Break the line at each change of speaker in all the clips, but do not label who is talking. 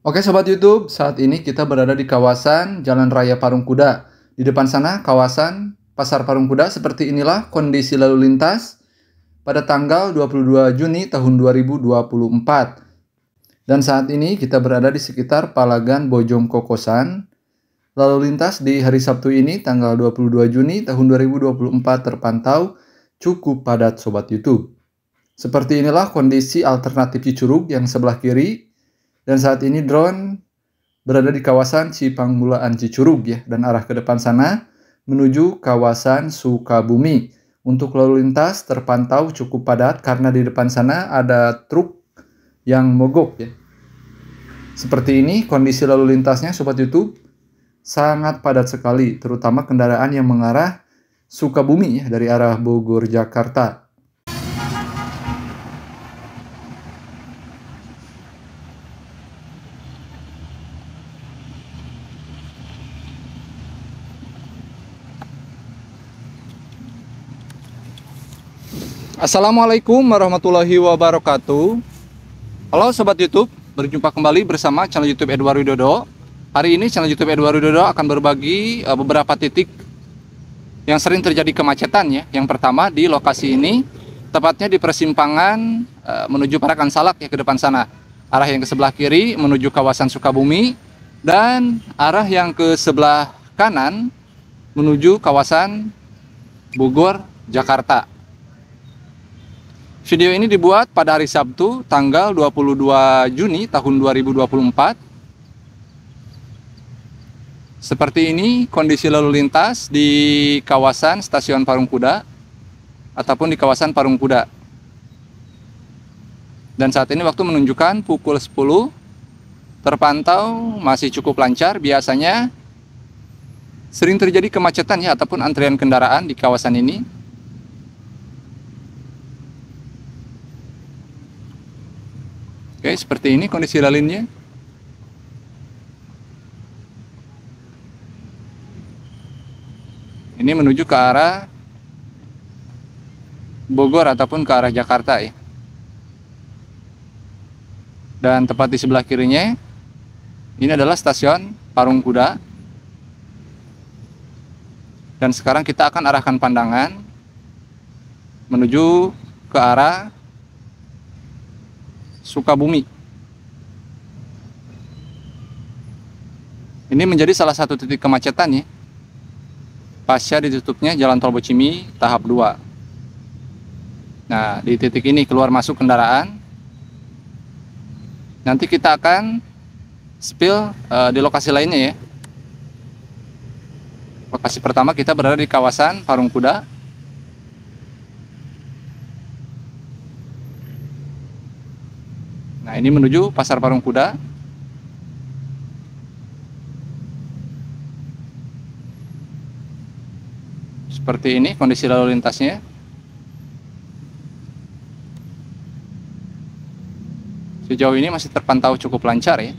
Oke sobat YouTube, saat ini kita berada di kawasan Jalan Raya Parung Kuda. Di depan sana kawasan Pasar Parung Kuda seperti inilah kondisi lalu lintas pada tanggal 22 Juni tahun 2024. Dan saat ini kita berada di sekitar Palagan Bojong Kokosan. Lalu lintas di hari Sabtu ini tanggal 22 Juni tahun 2024 terpantau cukup padat sobat YouTube. Seperti inilah kondisi alternatif Cicurug yang sebelah kiri dan saat ini drone berada di kawasan Cipangmulaan Cicurug ya dan arah ke depan sana menuju kawasan Sukabumi. Untuk lalu lintas terpantau cukup padat karena di depan sana ada truk yang mogok ya. Seperti ini kondisi lalu lintasnya sobat YouTube sangat padat sekali terutama kendaraan yang mengarah Sukabumi ya dari arah Bogor Jakarta. Assalamualaikum warahmatullahi wabarakatuh. Halo Sobat Youtube Berjumpa kembali bersama channel Youtube Edward Widodo. Hari ini channel Youtube Edward Widodo akan berbagi uh, beberapa titik Yang sering terjadi kemacetan ya. Yang pertama di lokasi ini Tepatnya di persimpangan uh, menuju Parakan Salak ya ke depan sana. Arah yang ke sebelah kiri menuju kawasan Sukabumi Dan arah yang ke sebelah kanan menuju kawasan Bogor, Jakarta Video ini dibuat pada hari Sabtu tanggal 22 Juni tahun 2024. Seperti ini kondisi lalu lintas di kawasan stasiun Parung Kuda ataupun di kawasan Parung Kuda. Dan saat ini waktu menunjukkan pukul 10 terpantau masih cukup lancar biasanya sering terjadi kemacetan ya ataupun antrian kendaraan di kawasan ini Oke, seperti ini kondisi lalinnya. Ini menuju ke arah Bogor ataupun ke arah Jakarta ya. Dan tepat di sebelah kirinya ini adalah stasiun Parung Kuda. Dan sekarang kita akan arahkan pandangan menuju ke arah Sukabumi. Ini menjadi salah satu titik kemacetan ya. Pasca ditutupnya Jalan Tol Bocimi tahap 2. Nah, di titik ini keluar masuk kendaraan. Nanti kita akan spill uh, di lokasi lainnya ya. Lokasi pertama kita berada di kawasan Parung Kuda ini menuju Pasar Parung Kuda. Seperti ini kondisi lalu lintasnya. Sejauh ini masih terpantau cukup lancar ya.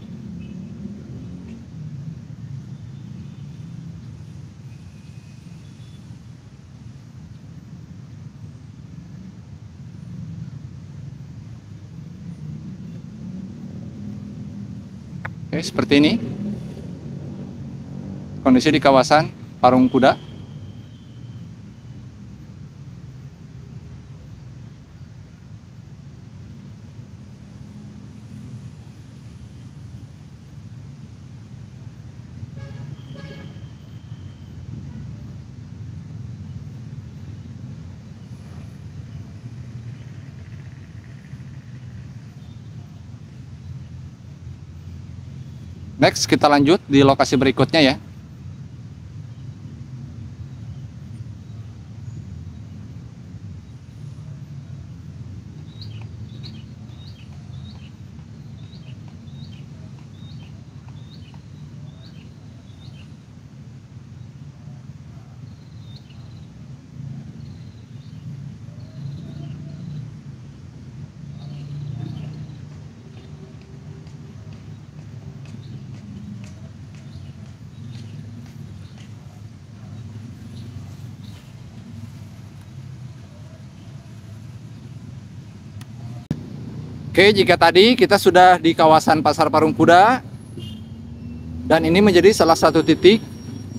Seperti ini. Kondisi di kawasan Parung Kuda. Next, kita lanjut di lokasi berikutnya ya. Oke, jika tadi kita sudah di kawasan Pasar Parung Kuda, Dan ini menjadi salah satu titik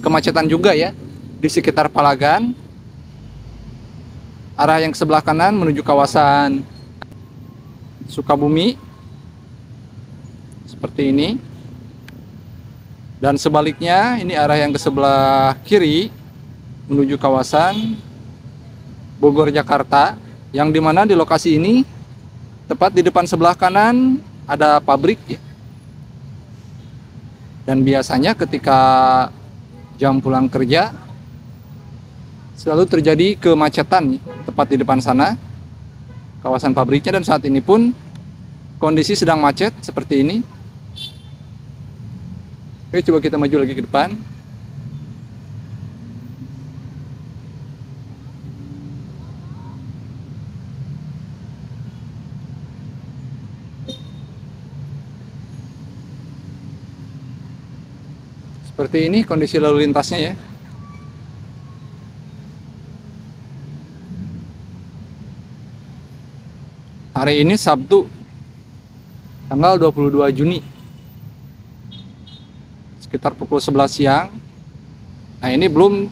kemacetan juga ya di sekitar Palagan. Arah yang sebelah kanan menuju kawasan Sukabumi. Seperti ini. Dan sebaliknya ini arah yang ke sebelah kiri menuju kawasan Bogor Jakarta yang di mana di lokasi ini tepat di depan sebelah kanan ada pabrik ya. Dan biasanya ketika jam pulang kerja selalu terjadi kemacetan tepat di depan sana kawasan pabriknya dan saat ini pun kondisi sedang macet seperti ini. Oke, coba kita maju lagi ke depan. Seperti ini kondisi lalu lintasnya ya. Hari ini Sabtu tanggal 22 Juni sekitar pukul 11 siang. Nah, ini belum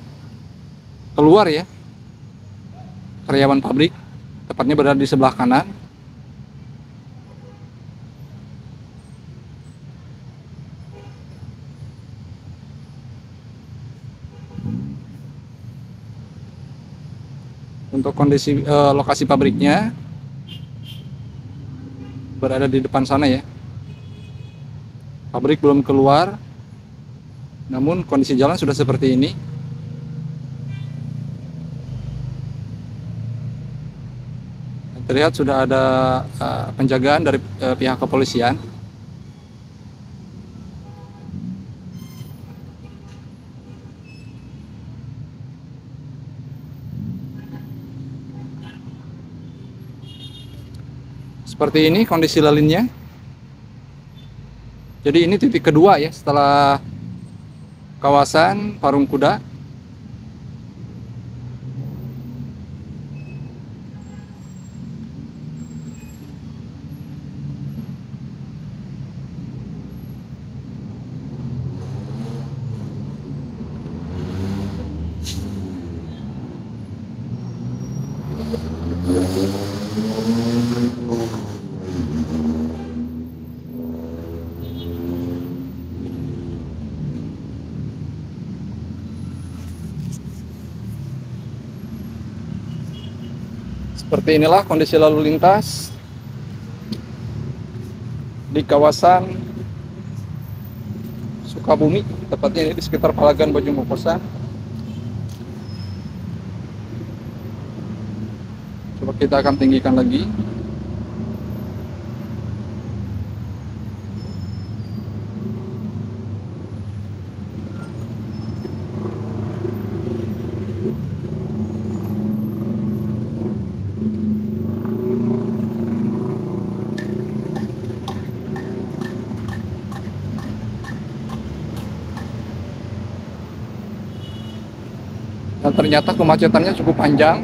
keluar ya. Karyawan pabrik tepatnya berada di sebelah kanan. Untuk kondisi uh, lokasi pabriknya. Berada di depan sana ya. Pabrik belum keluar. Namun kondisi jalan sudah seperti ini. Terlihat sudah ada uh, penjagaan dari uh, pihak kepolisian Seperti ini kondisi lalinnya. Jadi ini titik kedua ya setelah kawasan Parung Kuda Seperti inilah kondisi lalu lintas di kawasan Sukabumi, tepatnya di sekitar Palagan Bojong Kokosan. Coba kita akan tinggikan lagi. Dan ternyata kemacetannya cukup panjang.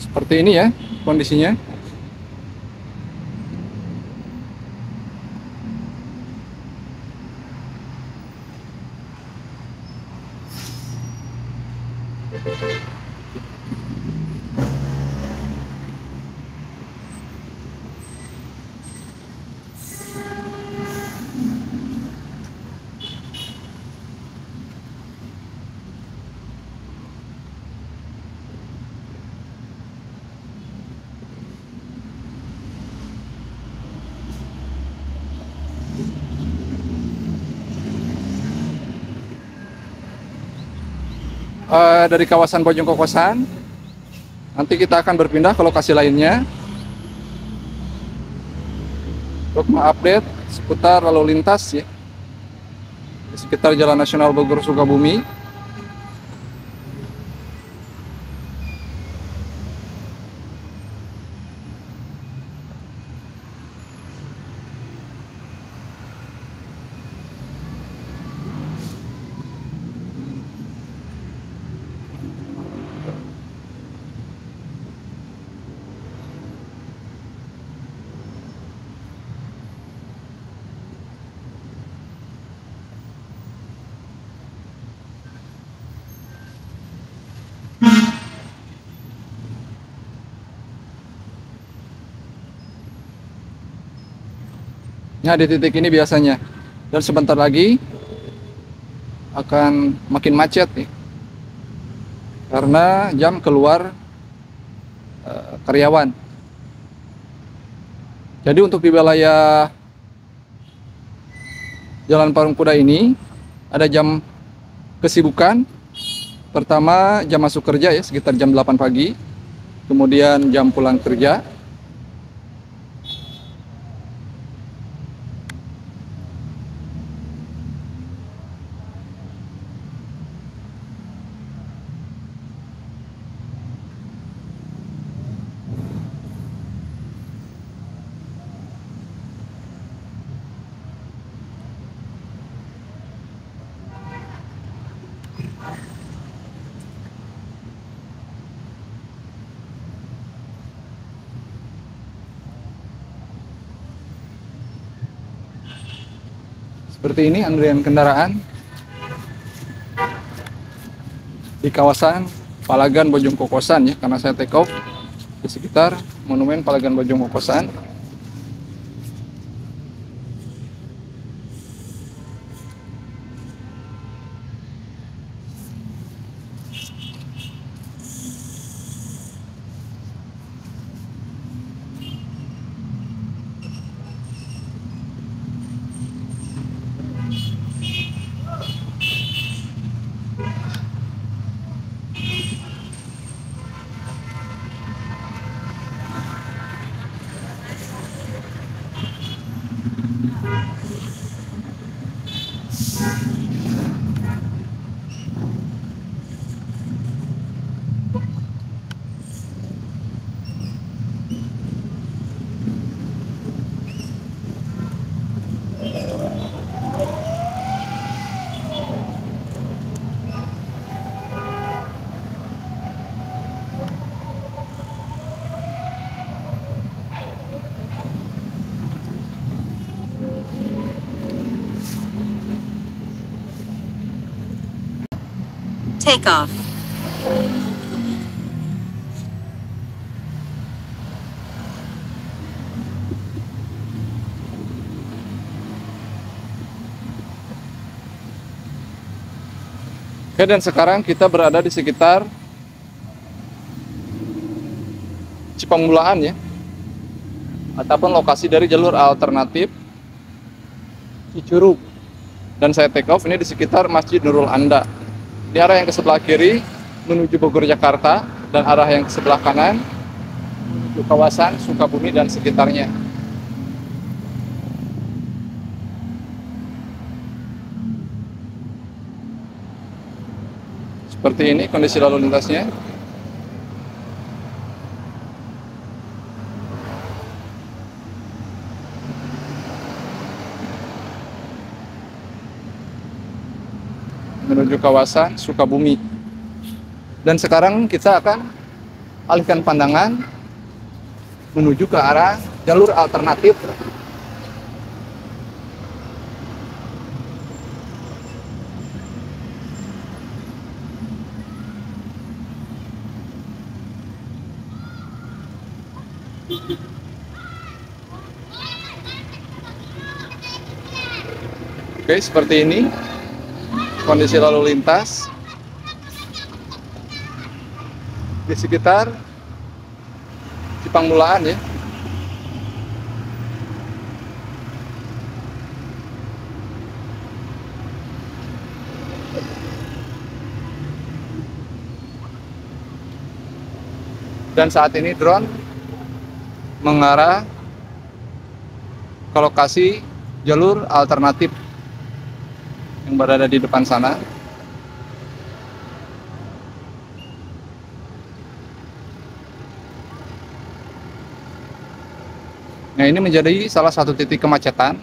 Seperti ini ya kondisinya uh, dari kawasan Bojong Kokosan. Nanti kita akan berpindah ke lokasi lainnya untuk mengupdate seputar lalu lintas ya di sekitar Jalan Nasional Bogor Sukabumi. Nah, di titik ini biasanya. Dan sebentar lagi akan makin macet nih. Karena jam keluar uh, karyawan. Jadi untuk di wilayah Jalan Parung Kuda ini ada jam kesibukan. Pertama jam masuk kerja ya sekitar jam 8 pagi. Kemudian jam pulang kerja Seperti ini antrian kendaraan. Di kawasan Palagan Bojong Kokosan ya karena saya take off di sekitar Monumen Palagan Bojong Kokosan
Take off.
Oke dan sekarang kita berada di sekitar Cipangmulaan ya. Ataupun lokasi dari jalur alternatif Cicurug dan saya take off ini di sekitar Masjid Nurul Anda di arah yang ke sebelah kiri menuju Bogor Jakarta dan arah yang ke sebelah kanan menuju kawasan Sukabumi dan sekitarnya. Seperti ini kondisi lalu lintasnya menuju kawasan Sukabumi. Dan sekarang kita akan alihkan pandangan menuju ke arah jalur alternatif. Oke, seperti ini kondisi lalu lintas di sekitar Cipangmulaan ya. Dan saat ini drone mengarah ke lokasi jalur alternatif yang berada di depan sana. Nah ini menjadi salah satu titik kemacetan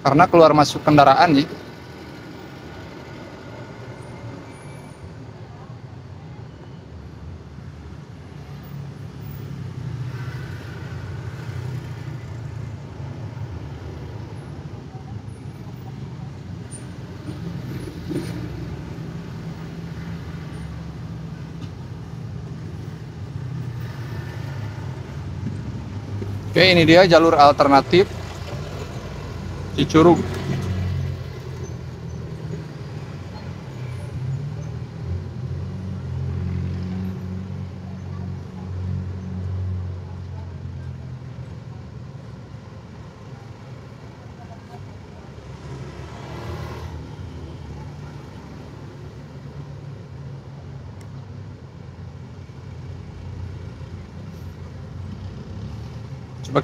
karena keluar masuk kendaraan ya. Oke, ini dia jalur alternatif Cicurug.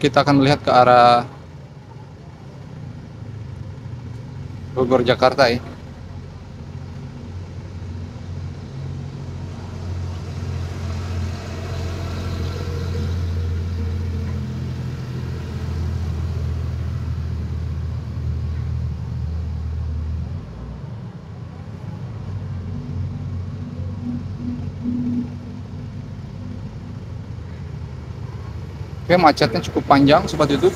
Kita akan melihat ke arah Bogor Jakarta ya. Oke, macetnya cukup panjang sobat YouTube.